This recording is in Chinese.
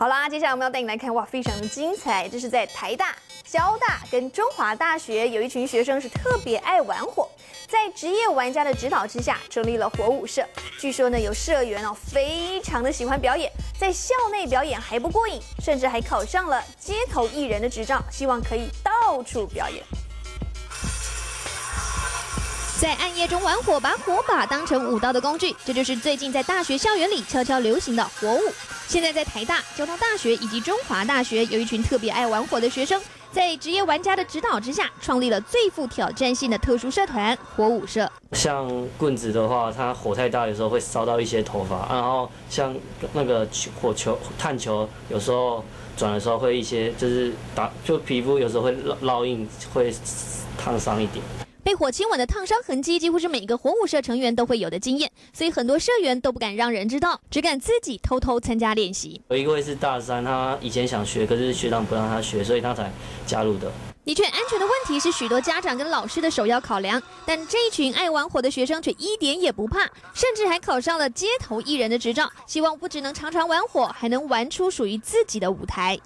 好啦，接下来我们要带你来看，哇，非常的精彩。这是在台大、交大跟中华大学，有一群学生是特别爱玩火，在职业玩家的指导之下，成立了火舞社。据说呢，有社员哦，非常的喜欢表演，在校内表演还不过瘾，甚至还考上了街头艺人的执照，希望可以到处表演。在暗夜中玩火，把火把当成武道的工具，这就是最近在大学校园里悄悄流行的火舞。现在在台大、交通大学以及中华大学，有一群特别爱玩火的学生，在职业玩家的指导之下，创立了最富挑战性的特殊社团——火舞社。像棍子的话，它火太大，有时候会烧到一些头发；然后像那个火球、炭球，有时候转的时候会一些，就是打就皮肤有时候会烙烙印，会烫伤一点。被火亲吻的烫伤痕迹，几乎是每个火舞社成员都会有的经验，所以很多社员都不敢让人知道，只敢自己偷偷参加练习。有一位是大三，他以前想学，可是学长不让他学，所以他才加入的。的确，安全的问题是许多家长跟老师的首要考量，但这一群爱玩火的学生却一点也不怕，甚至还考上了街头艺人的执照，希望不只能常常玩火，还能玩出属于自己的舞台。